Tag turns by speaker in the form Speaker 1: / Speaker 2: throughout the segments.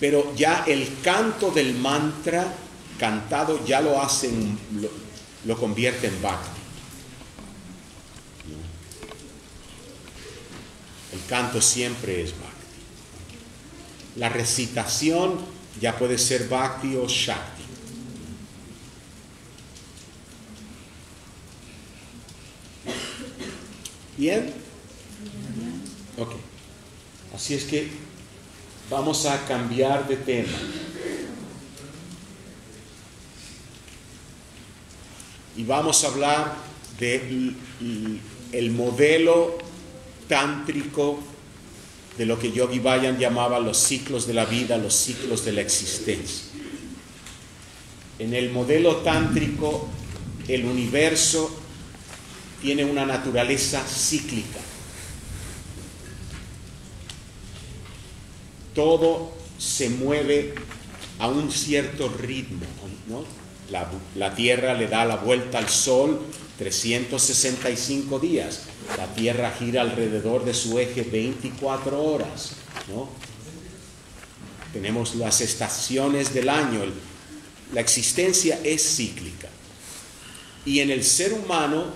Speaker 1: pero ya el canto del mantra cantado ya lo hacen, lo, lo convierte en bhakti. El canto siempre es bhakti. La recitación ya puede ser bhakti o shakti. ¿Bien? Ok. Así es que vamos a cambiar de tema. Y vamos a hablar del el modelo tántrico de lo que Yogi Bayan llamaba los ciclos de la vida, los ciclos de la existencia. En el modelo tántrico, el universo tiene una naturaleza cíclica. Todo se mueve a un cierto ritmo. La, Tierra le da la vuelta al Sol 365 días. La Tierra gira alrededor de su eje 24 horas. Tenemos las estaciones del año. La existencia es cíclica. Y en el ser humano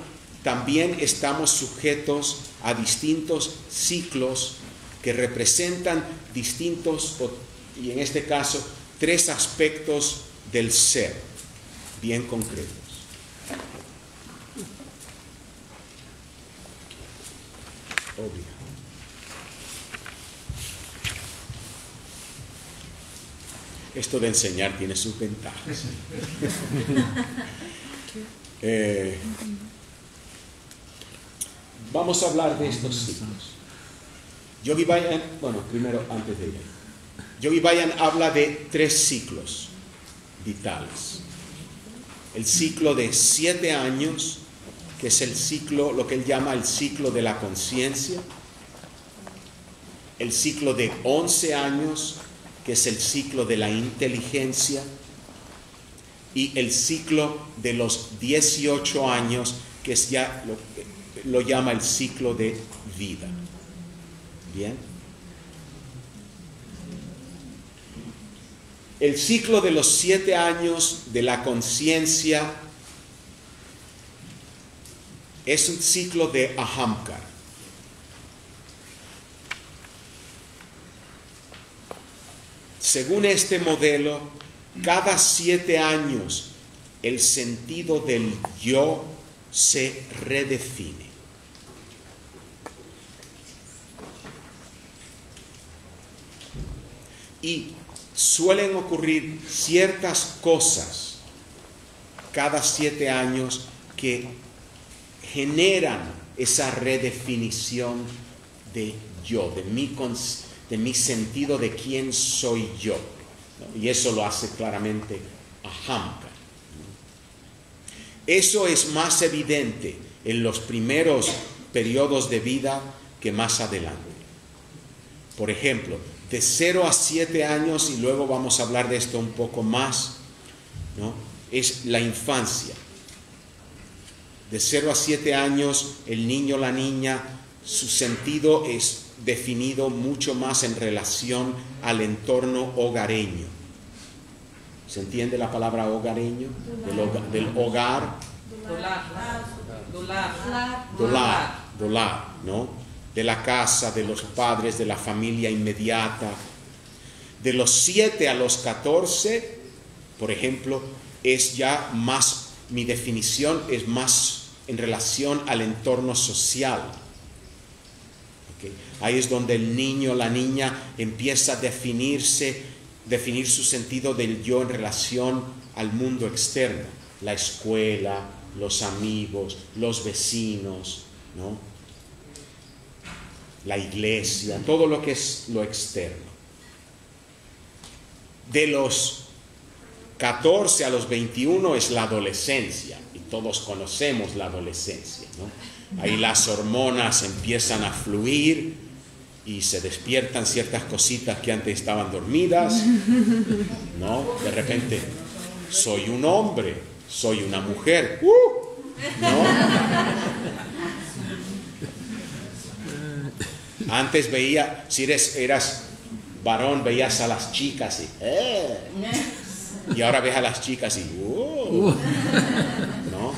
Speaker 1: también estamos sujetos a distintos ciclos que representan distintos, y en este caso, tres aspectos del ser, bien concretos. Obvio. Esto de enseñar tiene sus ventajas. eh, Vamos a hablar de estos ciclos. Yogi Bayan, bueno, primero antes de. Yogi Bayan habla de tres ciclos vitales. El ciclo de siete años, que es el ciclo, lo que él llama el ciclo de la conciencia. El ciclo de once años, que es el ciclo de la inteligencia. Y el ciclo de los 18 años, que es ya lo lo llama el ciclo de vida. Bien. El ciclo de los siete años de la conciencia es un ciclo de ahamkar. Según este modelo, cada siete años el sentido del yo se redefine. Y suelen ocurrir ciertas cosas cada siete años que generan esa redefinición de yo, de mi, de mi sentido de quién soy yo. Y eso lo hace claramente Ahamka. Eso es más evidente en los primeros periodos de vida que más adelante. Por ejemplo, de 0 a 7 años, y luego vamos a hablar de esto un poco más, ¿no? es la infancia. De 0 a 7 años, el niño, la niña, su sentido es definido mucho más en relación al entorno hogareño. ¿Se entiende la palabra hogareño? Del, del hogar. Dolar. Dolar, ¿no? De la casa, de los padres, de la familia inmediata. De los 7 a los 14, por ejemplo, es ya más, mi definición es más en relación al entorno social. Ahí es donde el niño, la niña empieza a definirse, definir su sentido del yo en relación al mundo externo, la escuela, los amigos, los vecinos, ¿no? La iglesia, todo lo que es lo externo. De los 14 a los 21 es la adolescencia, y todos conocemos la adolescencia. ¿no? Ahí las hormonas empiezan a fluir y se despiertan ciertas cositas que antes estaban dormidas. ¿no? De repente, soy un hombre, soy una mujer. ¡Uh! ¿no? Antes veía, si eres, eras varón veías a las chicas y, "Eh", y ahora ves a las chicas y, "Oh", ¿no?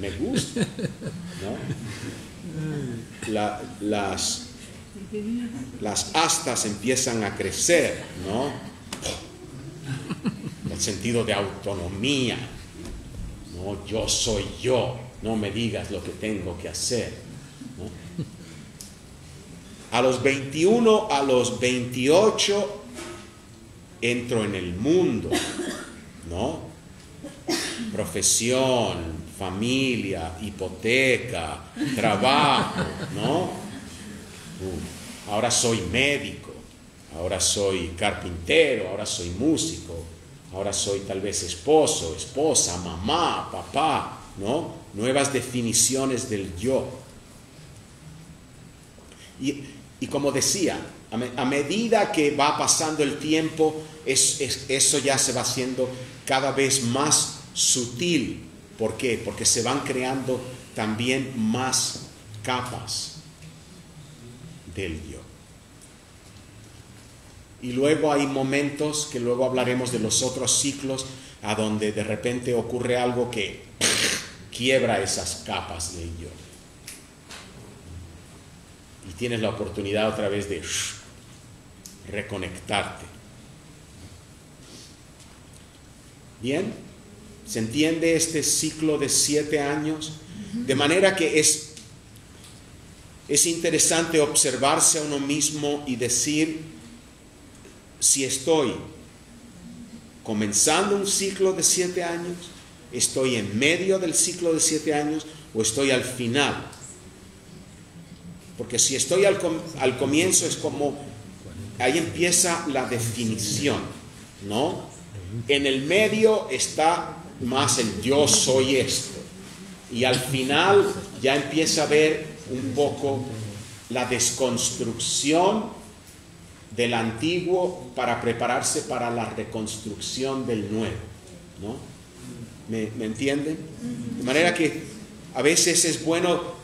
Speaker 1: Me gusta, ¿no? La- las, las astas empiezan a crecer, ¿no? El sentido de autonomía, ¿no? Yo soy yo, no me digas lo que tengo que hacer. A los 21, a los 28, entro en el mundo, ¿no? Profesión, familia, hipoteca, trabajo, ¿no? Ahora soy médico, ahora soy carpintero, ahora soy músico, ahora soy tal vez esposo, esposa, mamá, papá, ¿no? Nuevas definiciones del yo. Y, y como decía, a, me- a medida que va pasando el tiempo, es- es- eso ya se va haciendo cada vez más sutil. ¿Por qué? Porque se van creando también más capas del yo. Y luego hay momentos que luego hablaremos de los otros ciclos a donde de repente ocurre algo que quiebra esas capas del yo. Tienes la oportunidad otra vez de reconectarte. Bien, ¿se entiende este ciclo de siete años? De manera que es, es interesante observarse a uno mismo y decir si estoy comenzando un ciclo de siete años, estoy en medio del ciclo de siete años o estoy al final. Porque si estoy al, com- al comienzo es como, ahí empieza la definición, ¿no? En el medio está más el yo soy esto. Y al final ya empieza a ver un poco la desconstrucción del antiguo para prepararse para la reconstrucción del nuevo. ¿no? ¿Me, me entienden? De manera que a veces es bueno,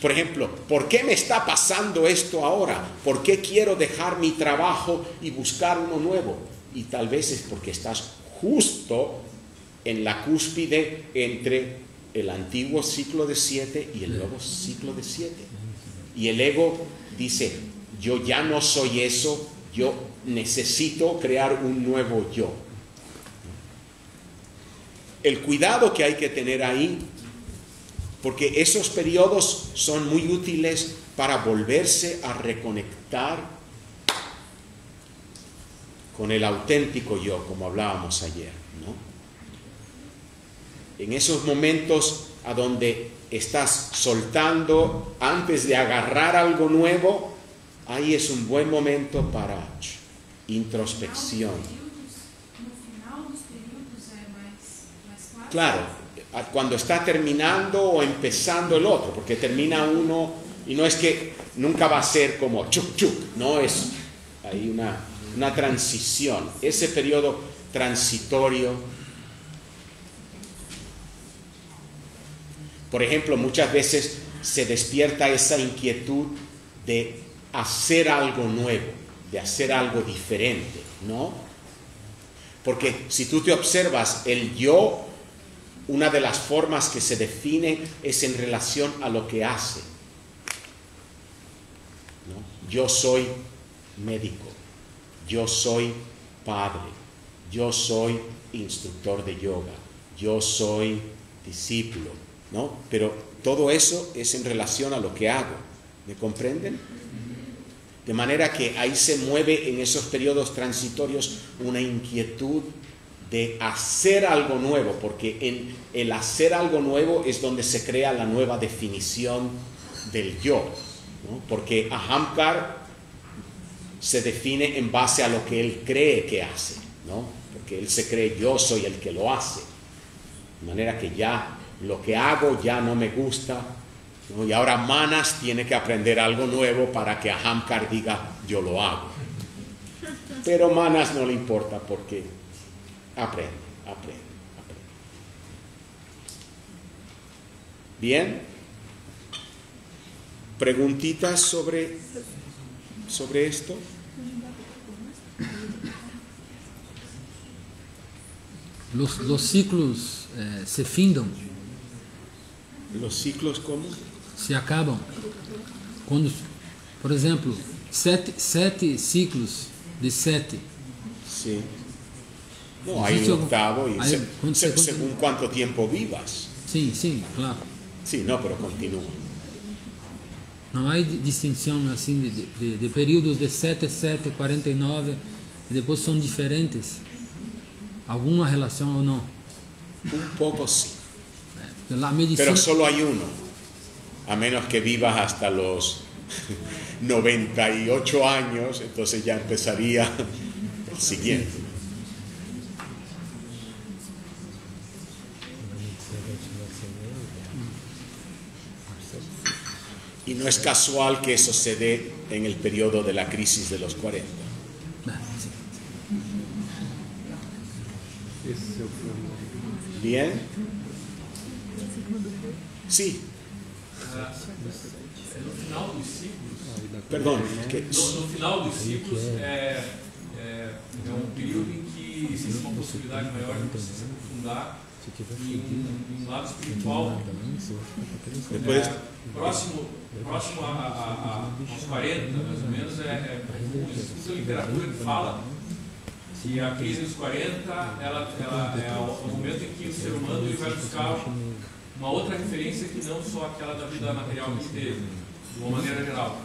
Speaker 1: por ejemplo, ¿por qué me está pasando esto ahora? ¿Por qué quiero dejar mi trabajo y buscar uno nuevo? Y tal vez es porque estás justo en la cúspide entre el antiguo ciclo de siete y el nuevo ciclo de siete. Y el ego dice, yo ya no soy eso, yo necesito crear un nuevo yo. El cuidado que hay que tener ahí, porque esos periodos son muy útiles para volverse a reconectar con el auténtico yo, como hablábamos ayer, ¿no? En esos momentos a donde estás soltando antes de agarrar algo nuevo, ahí es un buen momento para introspección.
Speaker 2: Claro?
Speaker 1: Cuando está terminando o empezando el otro, porque termina uno y no es que nunca va a ser como chuk chuk, no es hay una, una transición, ese periodo transitorio. Por ejemplo, muchas veces se despierta esa inquietud de hacer algo nuevo, de hacer algo diferente, ¿no? Porque si tú te observas, el yo, una de las formas que se define es en relación a lo que hace. Yo soy médico, yo soy padre, yo soy instructor de yoga, yo soy discípulo, ¿no? Pero todo eso es en relación a lo que hago. ¿Me comprenden? De manera que ahí se mueve en esos periodos transitorios una inquietud de hacer algo nuevo, porque en el hacer algo nuevo es donde se crea la nueva definición del yo, ¿no? porque Ahamkar se define en base a lo que él cree que hace, ¿no? porque él se cree yo soy el que lo hace, de manera que ya lo que hago ya no me gusta, ¿no? y ahora Manas tiene que aprender algo nuevo para que Ahamkar diga yo lo hago. Pero Manas no le importa porque aprende, aprende, aprende. Bien. Preguntitas sobre, sobre esto.
Speaker 3: Los, los ciclos eh, se findan.
Speaker 1: ¿Los ciclos cómo?
Speaker 3: Se acaban. Cuando, por ejemplo, sete, ciclos de sete.
Speaker 1: Sí. No, hay un octavo y
Speaker 3: hay-
Speaker 1: se-
Speaker 3: ¿cuánto-
Speaker 1: se-
Speaker 3: cuánto-
Speaker 1: según cuánto tiempo vivas.
Speaker 3: Sim, sim, claro.
Speaker 1: Sí, no, pero continúa.
Speaker 3: Não há di- distinção assim de, de, de períodos de 7 a 7, 49, e depois são diferentes. Alguma relação ou não?
Speaker 1: Un poco sí.
Speaker 3: La medicina,
Speaker 1: Pero solo hay uno. A menos que vivas hasta los 98 años, entonces ya empezaría el siguiente. Y no es casual que eso se dé en el periodo de la crisis de los 40.
Speaker 3: Ah, sim.
Speaker 1: ¿Bien? Sí, que-
Speaker 4: no, no final dos ciclos é, é, é um período em que existe uma possibilidade maior de você um lado espiritual.
Speaker 1: Después,
Speaker 4: é, próximo, próximo a, a, a, aos 40, mais ou menos, é, é o estudo da literatura que fala que a crise dos 40 ela, ela é o, momento em que o ser humano ele vai buscar uma outra referência que não só aquela da vida material que teve, de uma maneira geral.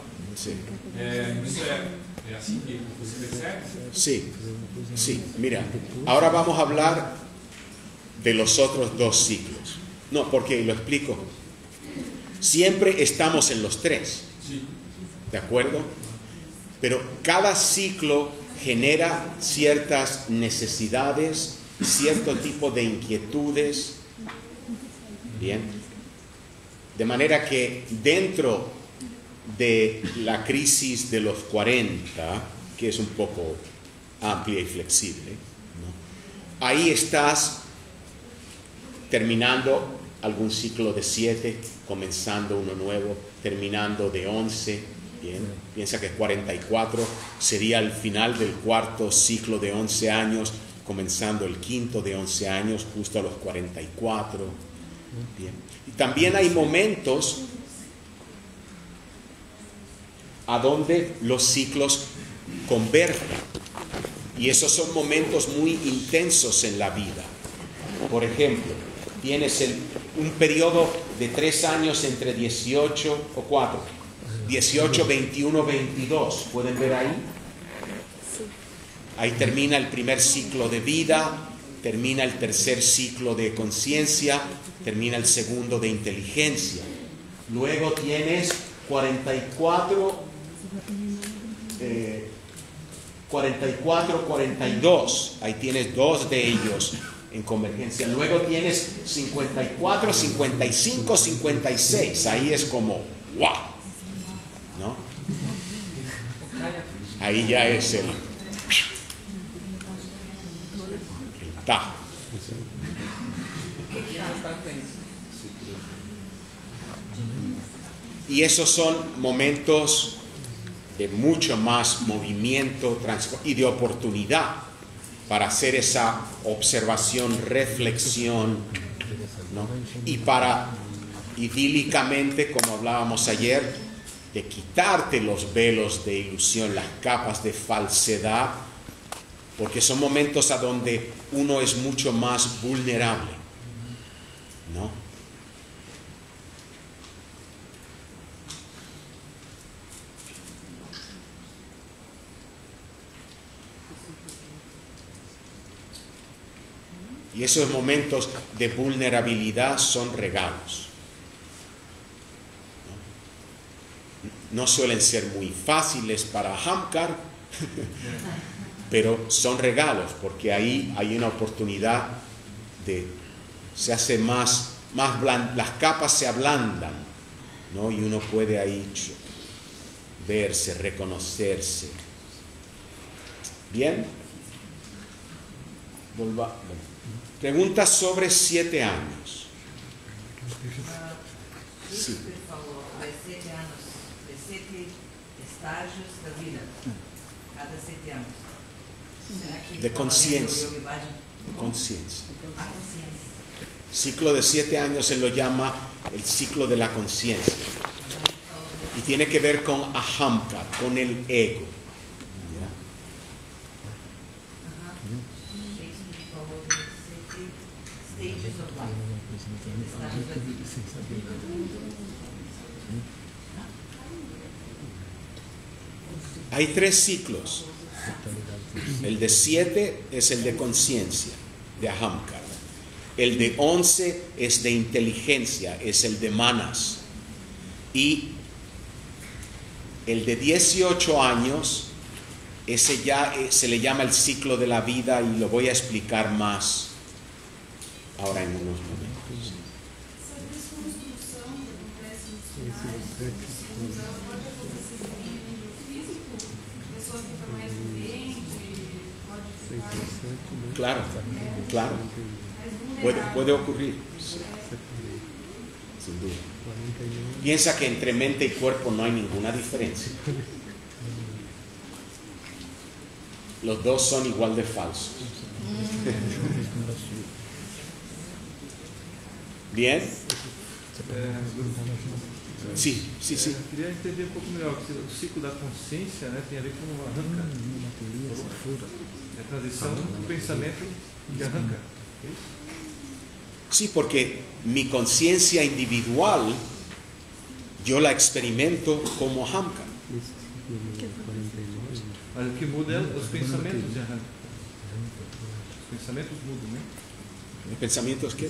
Speaker 4: É, isso é, é assim que você percebe?
Speaker 1: Sí, sí, mira, ahora vamos a hablar de los otros dos ciclos. No, porque lo explico. Siempre estamos en los tres. ¿de acuerdo? Pero cada ciclo genera ciertas necesidades, cierto tipo de inquietudes. Bien. De manera que dentro de la crisis de los 40, que es un poco amplia y flexible, ¿no? ahí estás terminando algún ciclo de 7, comenzando uno nuevo, terminando de 11, bien, piensa que 44 sería el final del cuarto ciclo de 11 años, comenzando el quinto de 11 años, justo a los 44. Bien. Y también hay momentos a donde los ciclos convergen. Y esos son momentos muy intensos en la vida. Por ejemplo, tienes el- un periodo de tres años entre 18 o 4, 18, 21, 22. ¿Pueden ver ahí? Ahí termina el primer ciclo de vida, termina el tercer ciclo de conciencia, termina el segundo de inteligencia. Luego tienes 44, eh, 44, 42. Ahí tienes dos de ellos en convergencia. Luego tienes 54, 55, 56. Ahí es como, ¡wow! ¿No? Ahí ya es el, el. Y esos son momentos de mucho más movimiento y de oportunidad para hacer esa observación, reflexión, ¿no? y para idílicamente, como hablábamos ayer, de quitarte los velos de ilusión, las capas de falsedad, porque son momentos a donde uno es mucho más vulnerable, ¿no? Y esos momentos de vulnerabilidad son regalos. No, suelen ser muy fáciles para Hamkar, pero son regalos porque ahí hay una oportunidad de se hace más más las capas se ablandan, ¿no? Y uno puede ahí verse, reconocerse. Bien. Volva- Pregunta sobre siete años.
Speaker 5: Anos, de que
Speaker 1: De? Conciencia. Ciclo de siete años se lo llama el ciclo de la conciencia. Y tiene que ver con ahamkar, con el ego. ¿ya?
Speaker 5: Shakespeare falou de
Speaker 1: Hay tres ciclos. El de siete es el de conciencia, de ahamkar. El de once es de inteligencia, es el de manas. Y el de 18 años, ese ya eh, se le llama el ciclo de la vida y lo voy a explicar más ahora en unos momentos. Claro, claro. Puede, puede ocurrir. Sin duda. Piensa que entre mente y cuerpo no hay ninguna diferencia. Los dos son igual de falsos. Bien, sí, sí, sí.
Speaker 6: Eu queria entender um pouco melhor, o ciclo da consciência né, tem a ver com arranca. É a transição do pensamento de arranca.
Speaker 1: Sí, porque mi conciencia individual yo la experimento como Hamka.
Speaker 6: Mas o que muda é os pensamentos de arranca. Os pensamentos mudam, né?
Speaker 1: ¿Pensamientos qué?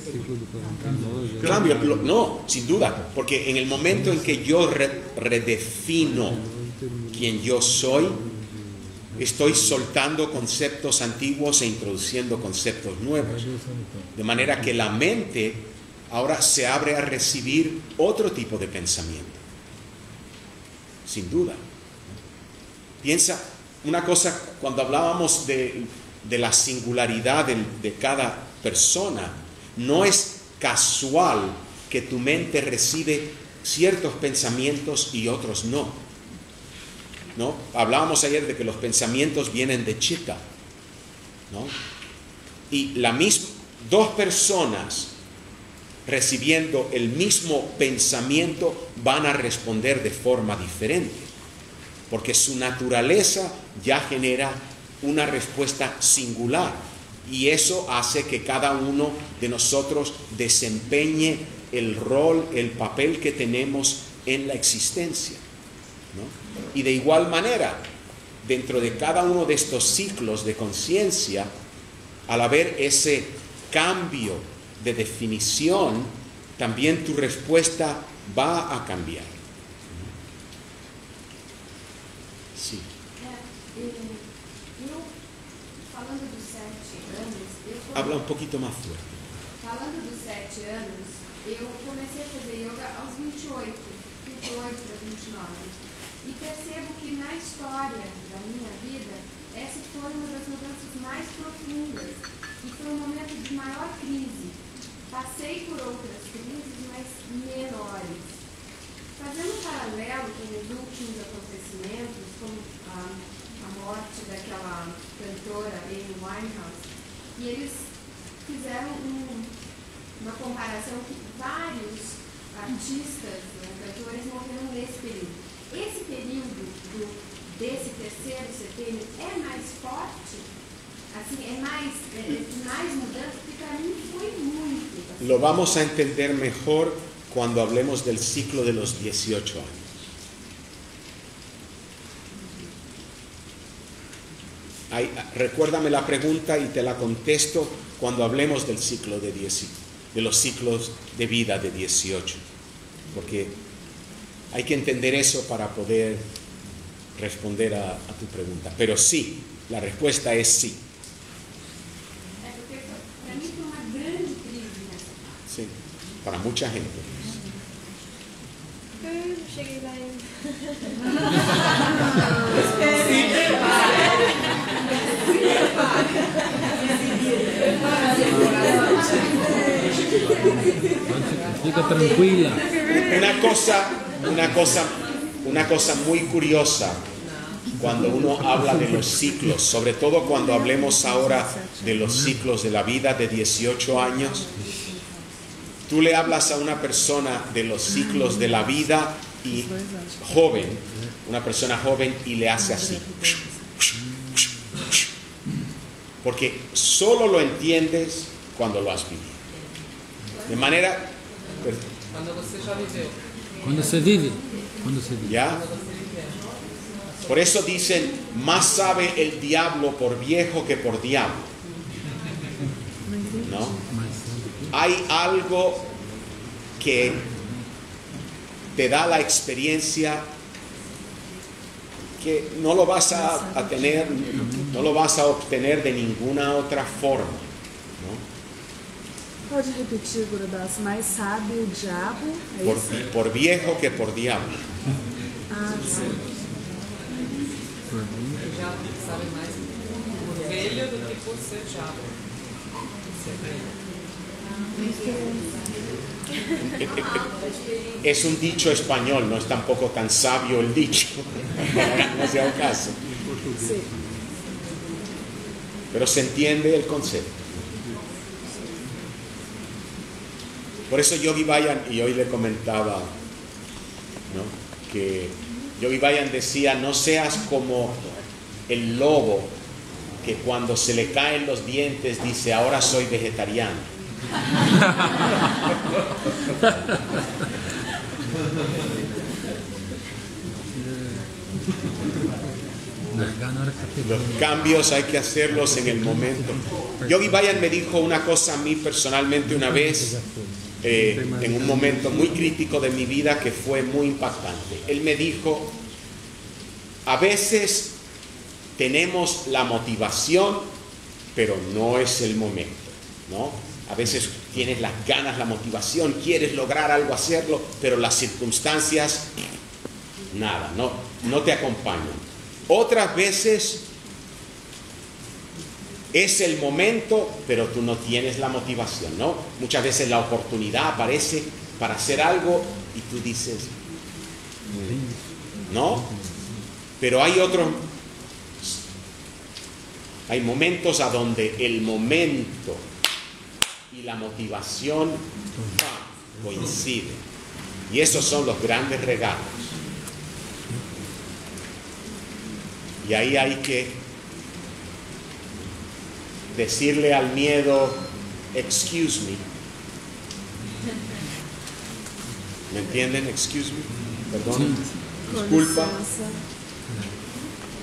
Speaker 1: Cambio, lo- no, sin duda, porque en el momento en que yo re- redefino quien yo soy, estoy soltando conceptos antiguos e introduciendo conceptos nuevos. De manera que la mente ahora se abre a recibir otro tipo de pensamiento. Sin duda. Piensa una cosa, cuando hablábamos de, de la singularidad del- de cada persona, no es casual que tu mente recibe ciertos pensamientos y otros no. ¿No? Hablábamos ayer de que los pensamientos vienen de chitta. ¿no? Y la misma, dos personas recibiendo el mismo pensamiento van a responder de forma diferente, porque su naturaleza ya genera una respuesta singular y eso hace que cada uno de nosotros desempeñe el rol, el papel que tenemos en la existencia. Y de igual manera, dentro de cada uno de estos ciclos de conciencia, al haber ese cambio de definición, también tu respuesta va a cambiar. Sí.
Speaker 7: Falando dos sete anos, eu comecei a fazer yoga aos 28, 28 para 29. E percebo que na história da minha vida, essa foi uma das mudanças mais profundas. E foi um momento de maior crise. Passei por outras crises, mas menores. Fazendo um paralelo com os últimos acontecimentos, como a, a morte daquela cantora Amy Winehouse, e eles fizeram um- uma comparação que vários artistas, né, cantores morreram nesse período. Esse período do- desse terceiro setembro é mais forte, assim, é mais, é, é mais mudança, porque para mim foi muito. assim.
Speaker 1: Lo vamos a entender mejor cuando hablemos del ciclo de los 18 años. Ay, recuérdame la pregunta y te la contesto cuando hablemos del ciclo de, 10 de los ciclos de vida de 18. Porque hay que entender eso para poder responder a, a tu pregunta. Pero sí, la respuesta es sí. Sí para mucha gente.
Speaker 8: Eu não
Speaker 3: tranquila.
Speaker 1: Una cosa, una cosa, una cosa muy curiosa cuando uno habla de los ciclos, sobre todo cuando hablemos ahora de los ciclos de la vida de 18 años. Tú le hablas a una persona de los ciclos de la vida y joven, una persona joven y le hace así. Porque solo lo entiendes cuando lo has vivido. De manera.
Speaker 8: Quando
Speaker 3: se vive, quando se vive.
Speaker 1: ¿ya? Por eso dicen, más sabe el diablo por viejo que por diablo. ¿No? Hay algo que te da la experiencia que no lo vas a, a tener, no lo vas a obtener de ninguna otra forma. ¿no?
Speaker 9: Pode repetir, Gurudas, mais sabe o diabo? É
Speaker 1: Por,
Speaker 9: isso?
Speaker 1: por viejo que por diablo.
Speaker 9: Ah, sim.
Speaker 8: O diabo sabe mais por velho do que por ser diabo. Ser velho.
Speaker 1: Es un dicho español, no es tampoco tan sabio el dicho, no sea el caso. Pero se entiende el concepto. Por eso Yogi Bayan, y hoy le comentaba, ¿no? que Yogi Bayan decía, no seas como el lobo que cuando se le caen los dientes dice, ahora soy vegetariano. Los cambios hay que hacerlos en el momento. Yogi Bayan me dijo una cosa a mí personalmente una vez, eh, en un momento muy crítico de mi vida que fue muy impactante. Él me dijo, a veces tenemos la motivación, pero no es el momento, ¿no? A veces tienes las ganas, la motivación, quieres lograr algo, hacerlo, pero las circunstancias, nada, no, no te acompañan. Otras veces es el momento, pero tú no tienes la motivación, ¿no? Muchas veces la oportunidad aparece para hacer algo y tú dices, "Mm, ¿no? Pero hay otros, hay momentos a donde el momento y la motivación ¡pam! coinciden. Y esos son los grandes regalos. Y ahí hay que decirle al miedo, excuse me. ¿Me entienden? Excuse me. Perdón. Disculpa.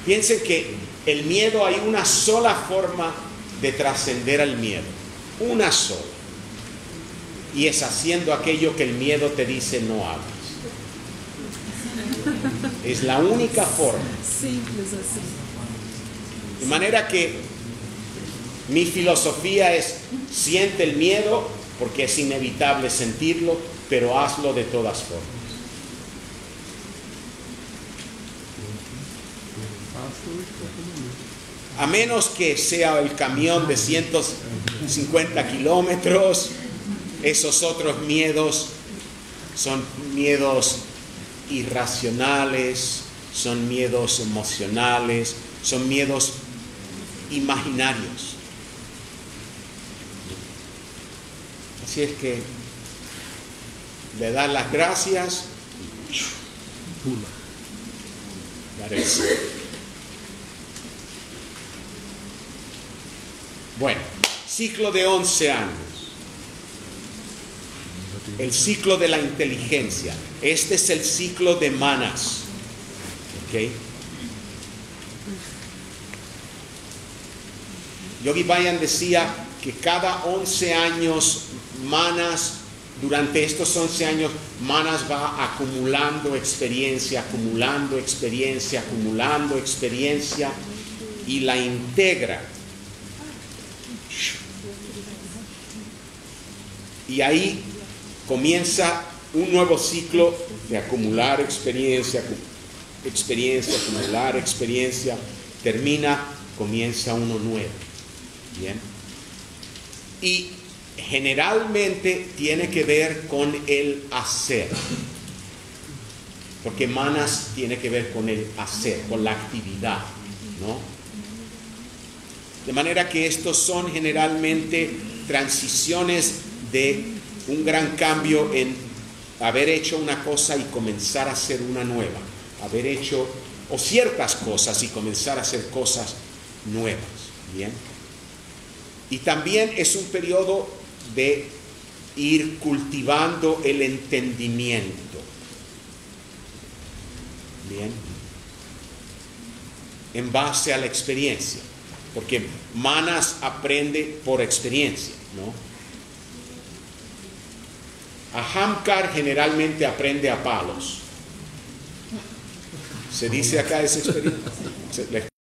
Speaker 1: Piensen que el miedo hay una sola forma de trascender al miedo. Una sola. Y es haciendo aquello que el miedo te dice no hagas. Es la única forma.
Speaker 9: Assim.
Speaker 1: De manera que mi filosofía es, siente el miedo, porque es inevitable sentirlo, pero hazlo de todas formas. A menos que sea el camión de 150 kilómetros, esos otros miedos son miedos irracionales, son miedos emocionales, son miedos imaginarios. Así es que le das las gracias, parece. Bueno, ciclo de 11 años. El ciclo de la inteligencia. Este es el ciclo de manas. ¿Ok? Yogi Bayan decía que cada 11 años Manas, durante estos 11 años, Manas va acumulando experiencia, acumulando experiencia, acumulando experiencia y la integra. Y ahí comienza un nuevo ciclo de acumular experiencia, experiencia, acumular experiencia, termina, comienza uno nuevo. Bien. Y generalmente tiene que ver con el hacer. porque manas tiene que ver con el hacer, con la actividad, ¿no? De manera que estos son generalmente transiciones de un gran cambio en haber hecho una cosa y comenzar a hacer una nueva, haber hecho o ciertas cosas y comenzar a hacer cosas nuevas, ¿bien? Y también es un periodo de ir cultivando el entendimiento. Bien. En base a la experiencia. Porque Manas aprende por experiencia, ¿no? Ahamkar generalmente aprende a palos. Se dice acá esa experiencia.